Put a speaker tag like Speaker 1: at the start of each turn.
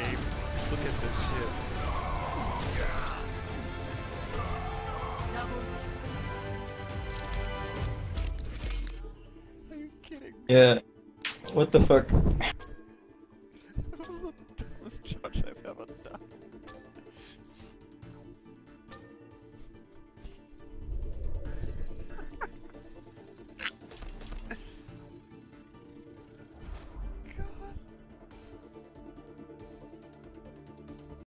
Speaker 1: game. Look at this shit. Are you kidding me?
Speaker 2: Yeah. What the fuck? that was the dumbest charge I've ever